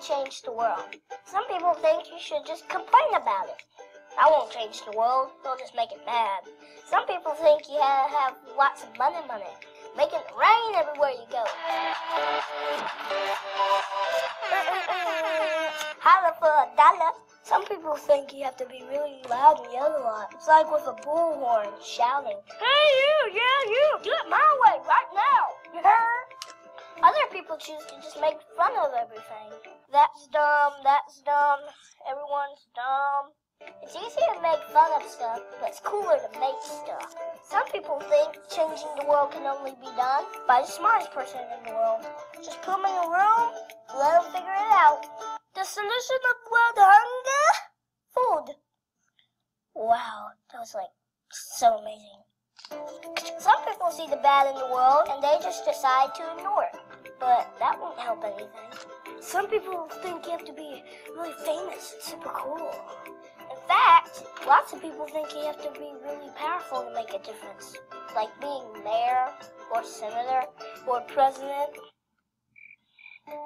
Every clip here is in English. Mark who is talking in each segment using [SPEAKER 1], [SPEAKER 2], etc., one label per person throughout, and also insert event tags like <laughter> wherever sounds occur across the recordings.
[SPEAKER 1] change the world. Some people think you should just complain about it. I won't change the world, it'll just make it bad. Some people think you have, have lots of money, money. Make it rain everywhere you go. Holla for a dollar. Some people think you have to be really loud and yell a lot. It's like with a bullhorn shouting, Hey you, yeah you, do it my way right now. <laughs> Other people choose to just make fun of everything. That's dumb, that's dumb, everyone's dumb. It's easy to make fun of stuff, but it's cooler to make stuff. Some people think changing the world can only be done by the smartest person in the world. Just put them in a room, let them figure it out. The solution of world hunger? Food. Wow, that was like so amazing. Some people see the bad in the world and they just decide to ignore it. But that won't help anything. Some people think you have to be really famous and super cool. In fact, lots of people think you have to be really powerful to make a difference. Like being mayor or senator or president.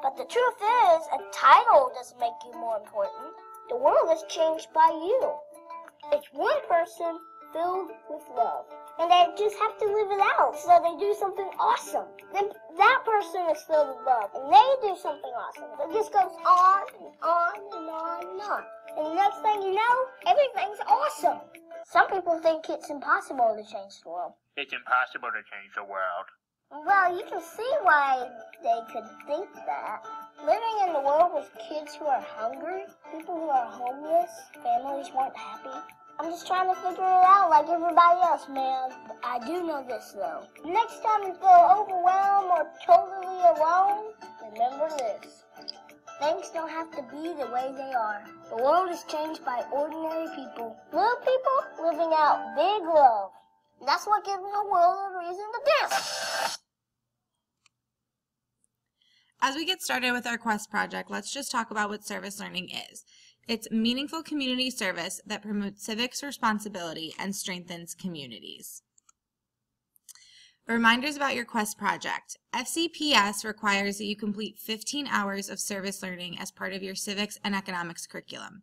[SPEAKER 1] But the truth is, a title doesn't make you more important. The world is changed by you. It's one person filled with love. And they just have to live it out so they do something awesome. Then that person is filled with love and they do something awesome. It just goes on and on and on and on. And the next thing you know, everything's awesome. Some people think it's impossible to change the world.
[SPEAKER 2] It's impossible to change the world.
[SPEAKER 1] Well, you can see why they could think that. Living in the world with kids who are hungry, people who are homeless, families who aren't happy. I'm just trying to figure it out like everybody else, man. I do know this, though. Next time you feel overwhelmed or totally alone, remember this. Things don't have to be the way they are. The world is changed by ordinary people. Little people living out big love. And that's what gives the world a reason to dance.
[SPEAKER 3] As we get started with our Quest project, let's just talk about what service learning is. It's meaningful community service that promotes civics responsibility and strengthens communities. Reminders about your Quest project. FCPS requires that you complete 15 hours of service learning as part of your civics and economics curriculum.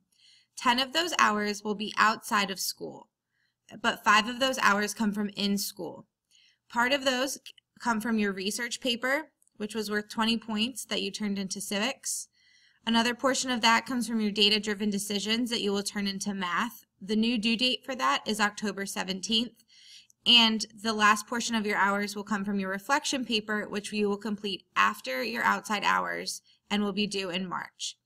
[SPEAKER 3] 10 of those hours will be outside of school, but 5 of those hours come from in school. Part of those come from your research paper, which was worth 20 points that you turned into civics. Another portion of that comes from your data-driven decisions that you will turn into math. The new due date for that is October 17th. And the last portion of your hours will come from your reflection paper, which you will complete after your outside hours and will be due in March.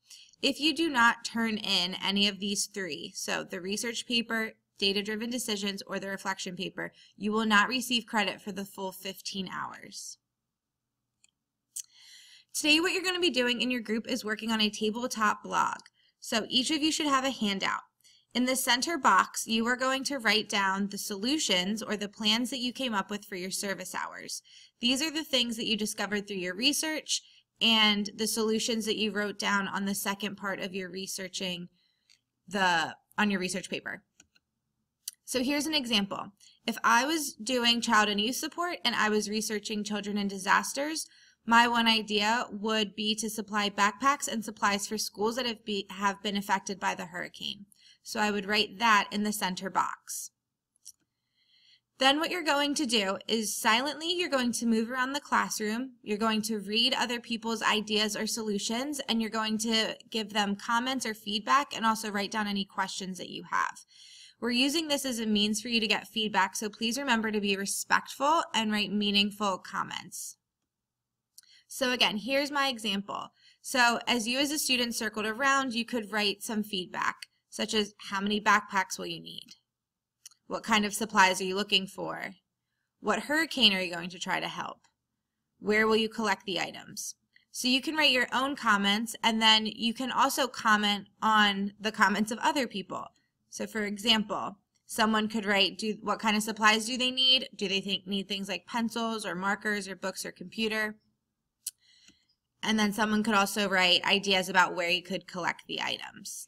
[SPEAKER 3] If you do not turn in any of these three, so the research paper, data-driven decisions, or the reflection paper, you will not receive credit for the full 15 hours. Today what you're going to be doing in your group is working on a tabletop blog. So each of you should have a handout. In the center box, you are going to write down the solutions or the plans that you came up with for your service hours. These are the things that you discovered through your research and the solutions that you wrote down on the second part of your researching the on your research paper. So here's an example. If I was doing child and youth support and I was researching children in disasters, my one idea would be to supply backpacks and supplies for schools that have, be, have been affected by the hurricane. So I would write that in the center box. Then what you're going to do is silently you're going to move around the classroom, you're going to read other people's ideas or solutions, and you're going to give them comments or feedback and also write down any questions that you have. We're using this as a means for you to get feedback, so please remember to be respectful and write meaningful comments. So again, here's my example. So as you as a student circled around, you could write some feedback, such as how many backpacks will you need? What kind of supplies are you looking for? What hurricane are you going to try to help? Where will you collect the items? So you can write your own comments and then you can also comment on the comments of other people. So for example, someone could write do what kind of supplies do they need? Do they think need things like pencils or markers or books or computer? And then someone could also write ideas about where you could collect the items.